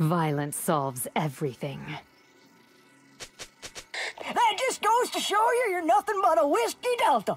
Violence solves everything. That just goes to show you you're nothing but a whiskey delta.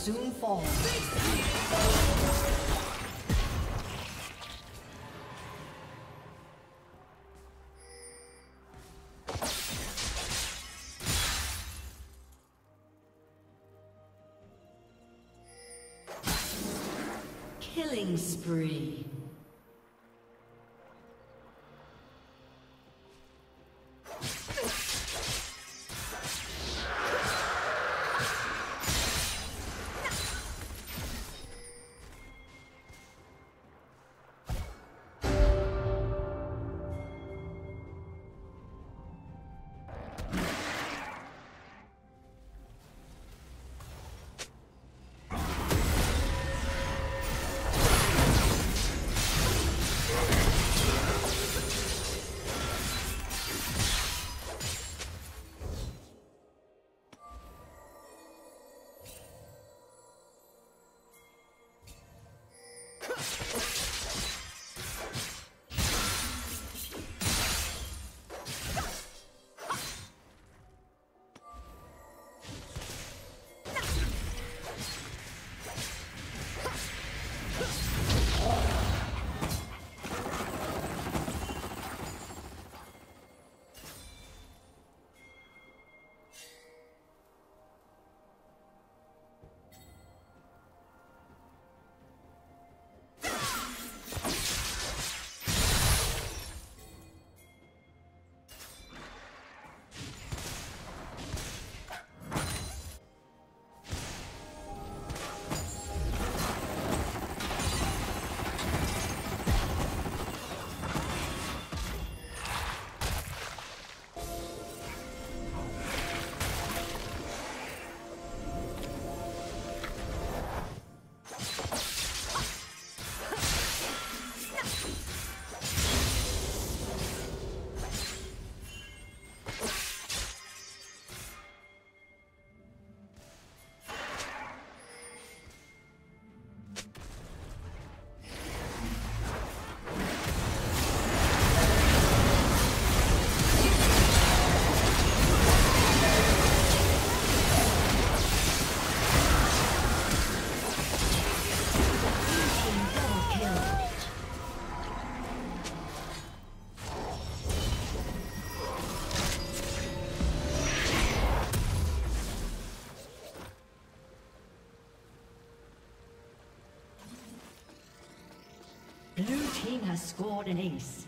Soon fall. Killing spree. Scored an ace.